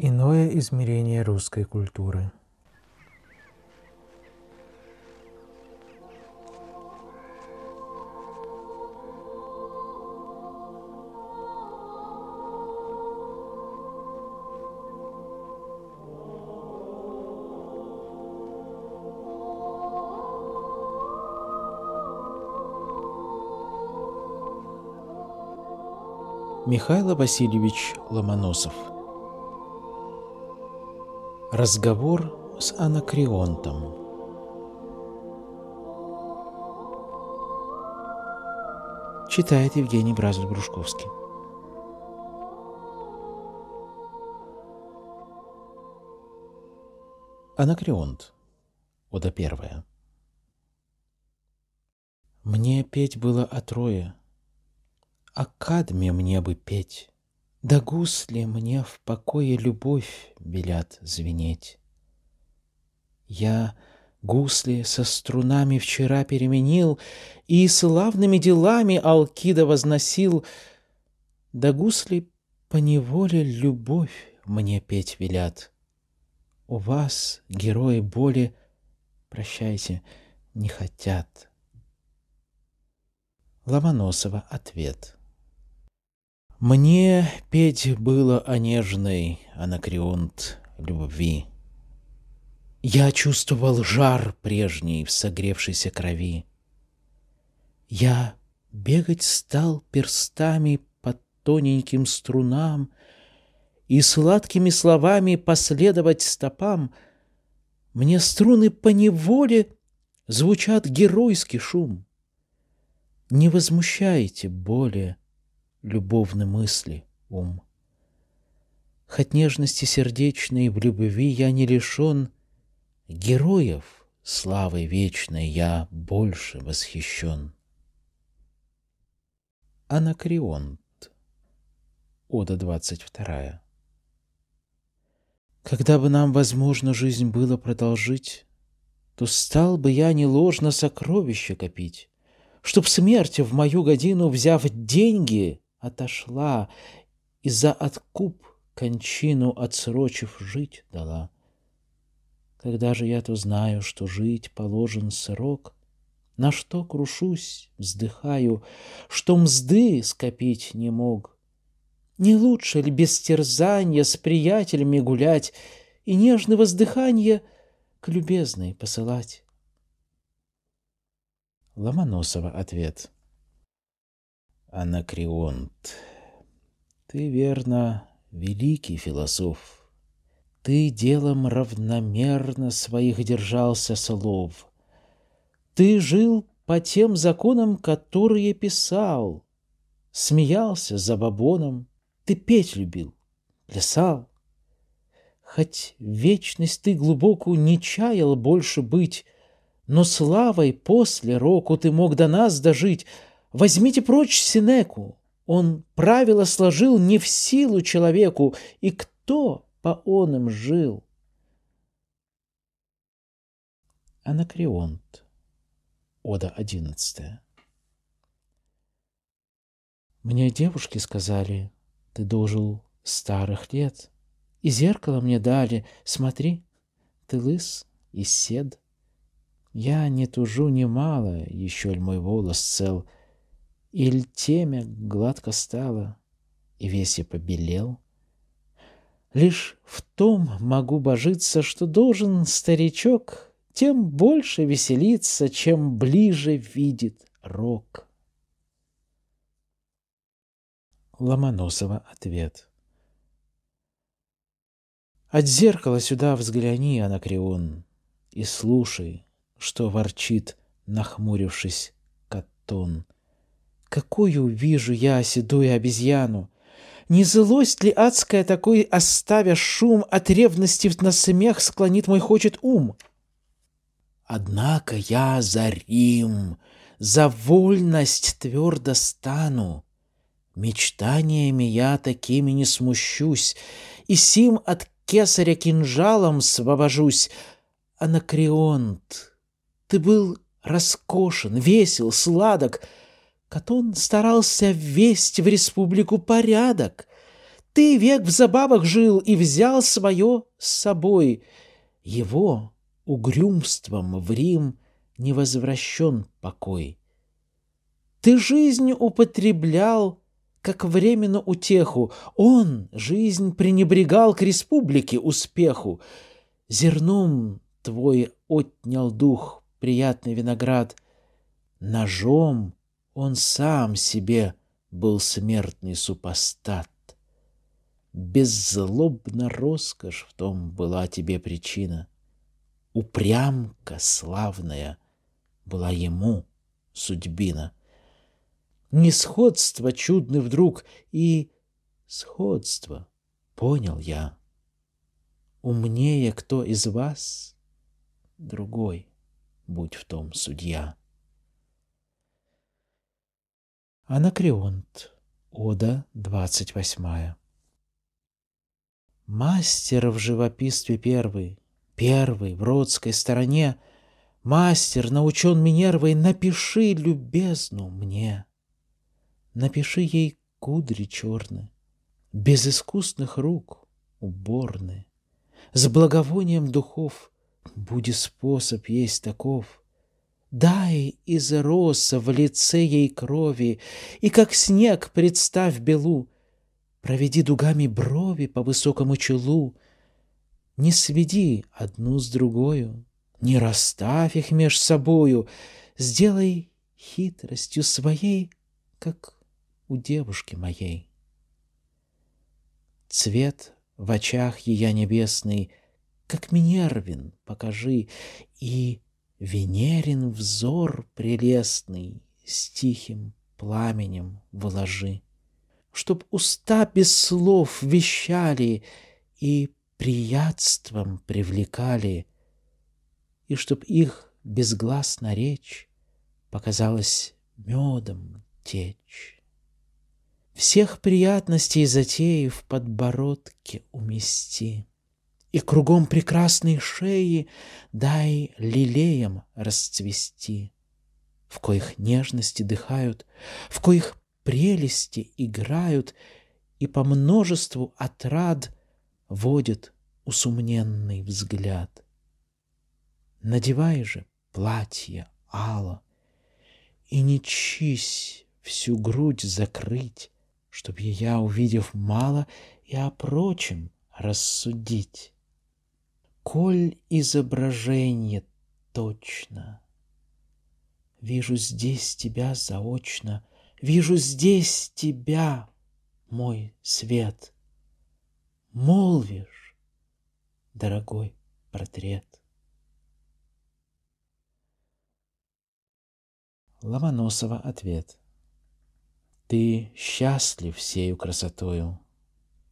Иное измерение русской культуры. Михаил Васильевич Ломоносов Разговор с Анакреонтом Читает Евгений Бразов-Брушковский Анакреонт. Ода первая. Мне петь было отрое, о кадме мне бы петь, Да гусли мне в покое любовь велят звенеть. Я гусли со струнами вчера переменил И славными делами Алкида возносил, Да гусли поневоле любовь мне петь велят. У вас, герои боли, прощайте, не хотят. Ломоносова ответ. Мне петь было о нежной анакреонт любви. Я чувствовал жар прежний в согревшейся крови. Я бегать стал перстами по тоненьким струнам И сладкими словами последовать стопам. Мне струны по неволе звучат геройский шум. Не возмущайте более любовны мысли, ум. Хоть нежности сердечной в любви я не лишен, Героев славой вечной я больше восхищен. Анакреонт. Ода двадцать вторая. Когда бы нам возможно жизнь было продолжить, То стал бы я не ложно сокровища копить, Чтоб смерть в мою годину, взяв деньги, отошла и за откуп кончину отсрочив жить дала. Когда же я-то знаю, что жить положен срок, На что крушусь, вздыхаю, что мзды скопить не мог. Не лучше ли без терзания с приятелями гулять И нежное воздыхание к любезной посылать? Ломоносова ответ. Анакреонт, ты, верно, великий философ. Ты делом равномерно своих держался слов. Ты жил по тем законам, которые писал. Смеялся за бабоном, ты петь любил, плясал. Хоть вечность ты глубоко не чаял больше быть, Но славой после року ты мог до нас дожить — Возьмите прочь Синеку. Он правила сложил не в силу человеку, и кто по оным жил? Анакреонт. Ода одиннадцатая. Мне девушки сказали, ты дожил старых лет, И зеркало мне дали, смотри, ты лыс и сед. Я не тужу немало, еще ль мой волос цел — Иль темя гладко стало, и весь я побелел. Лишь в том могу божиться, что должен старичок тем больше веселиться, чем ближе видит рок. Ломоносова ответ. От зеркала сюда взгляни, Анакреон, и слушай, что ворчит, нахмурившись, Катон — Какую вижу я седую обезьяну? Не злость ли адская такой, оставя шум, От ревности на смех склонит мой хочет ум? Однако я за Рим, за вольность твердо стану. Мечтаниями я такими не смущусь, И сим от кесаря кинжалом свобожусь. Анакреонт, ты был роскошен, весел, сладок — Катон старался ввести в республику порядок. Ты век в забавах жил и взял свое с собой. Его угрюмством в Рим не возвращен покой. Ты жизнь употреблял, как временно утеху. Он жизнь пренебрегал к республике успеху. Зерном твой отнял дух, приятный виноград. Ножом он сам себе был смертный супостат. Беззлобна роскошь в том была тебе причина. Упрямка славная была ему судьбина. Несходство чудный вдруг и сходство, понял я. Умнее кто из вас, другой, будь в том судья. Анакреонт. Ода двадцать восьмая. Мастер в живописстве первый, первый в родской стороне, Мастер, научен Минервой, напиши любезну мне. Напиши ей кудри черные, без искусных рук уборные, С благовонием духов, буди способ есть таков. Дай из роса в лице ей крови, И как снег представь белу, Проведи дугами брови по высокому челу, Не сведи одну с другою, Не расставь их меж собою, Сделай хитростью своей, Как у девушки моей. Цвет в очах ее небесный, Как Минервин, покажи, И Венерин взор прелестный С тихим пламенем вложи чтоб уста без слов вещали и приятством привлекали, и чтоб их безгласная речь показалась медом течь. Всех приятностей затеи в подбородке умести, И кругом прекрасной шеи дай лилеям расцвести, В коих нежности дыхают, в коих прелести играют и по множеству отрад водят усумненный взгляд. Надевай же платье ало и не чись всю грудь закрыть, Чтоб я, увидев мало, и о прочем рассудить. Коль изображение точно, Вижу здесь тебя заочно — Вижу здесь тебя, мой свет. Молвишь, дорогой портрет. Ломоносова ответ. Ты счастлив сею красотою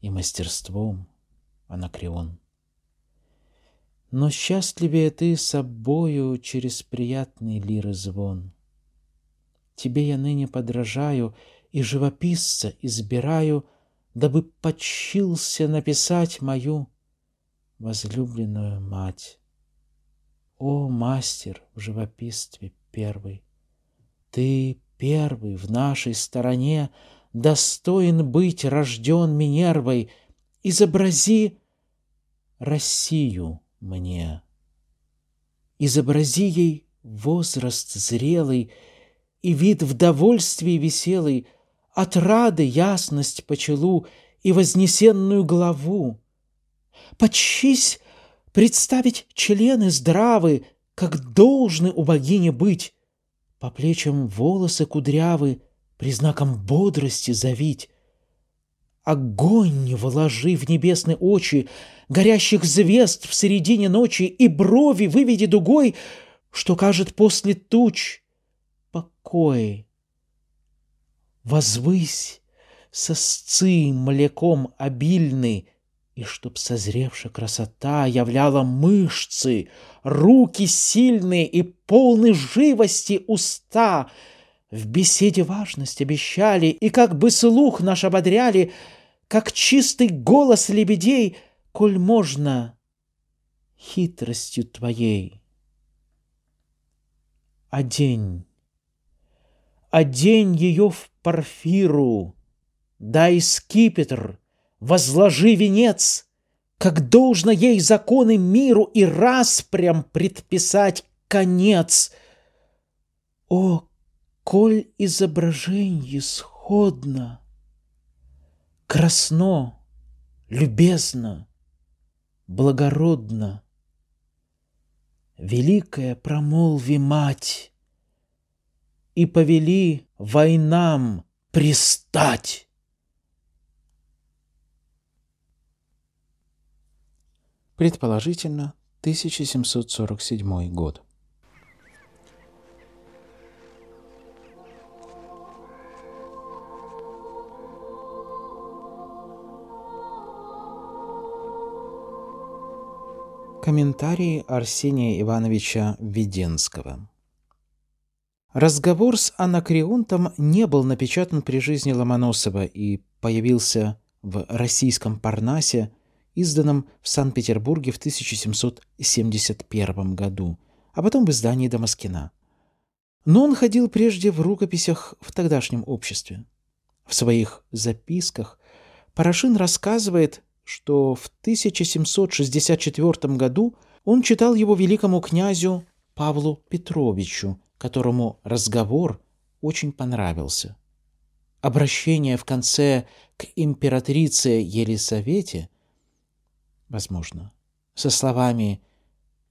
и мастерством, Анакреон. Но счастливее ты собою через приятный лиры звон — Тебе я ныне подражаю и живописца избираю, дабы почился написать мою возлюбленную мать. О, мастер в живописстве первый, ты первый в нашей стороне достоин быть рожден Минервой, изобрази Россию мне. Изобрази ей возраст зрелый и вид в довольствии веселый, Отрады ясность по челу и вознесенную главу. Почись представить члены здравы, Как должны у богини быть, По плечам волосы кудрявы, Признаком бодрости завить. Огонь вложи в небесные очи, Горящих звезд в середине ночи, И брови выведи дугой, Что кажет после туч — покой. Возвысь сосцы млеком обильный, И чтоб созревшая красота являла мышцы, Руки сильные и полны живости уста, В беседе важность обещали, И как бы слух наш ободряли, Как чистый голос лебедей, Коль можно хитростью твоей. Одень одень ее в парфиру, дай скипетр, возложи венец, как должно ей законы миру и раз прям предписать конец. О, коль изображение сходно, красно, любезно, благородно, великая промолви мать, и повели войнам пристать. Предположительно, 1747 год. Комментарии Арсения Ивановича Веденского Разговор с Анакреонтом не был напечатан при жизни Ломоносова и появился в российском Парнасе, изданном в Санкт-Петербурге в 1771 году, а потом в издании Дамаскина. Но он ходил прежде в рукописях в тогдашнем обществе. В своих записках Порошин рассказывает, что в 1764 году он читал его великому князю Павлу Петровичу, которому разговор очень понравился. Обращение в конце к императрице Елисавете, возможно, со словами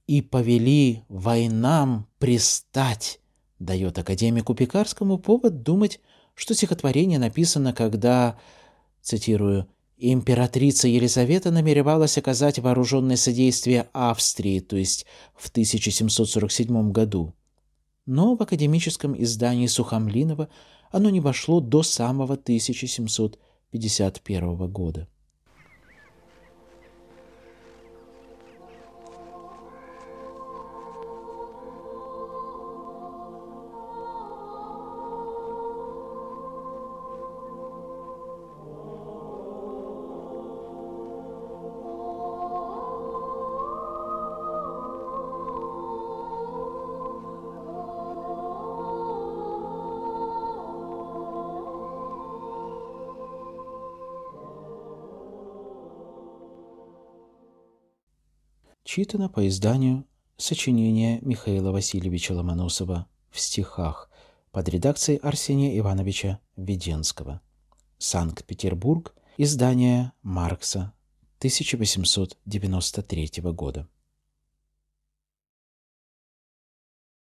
«и повели войнам пристать», дает академику Пекарскому повод думать, что стихотворение написано, когда, цитирую, Императрица Елизавета намеревалась оказать вооруженное содействие Австрии, то есть в 1747 году. Но в академическом издании Сухомлинова оно не вошло до самого 1751 года. Читано по изданию сочинения Михаила Васильевича Ломоносова в стихах под редакцией Арсения Ивановича Веденского. Санкт-Петербург. Издание Маркса 1893 года.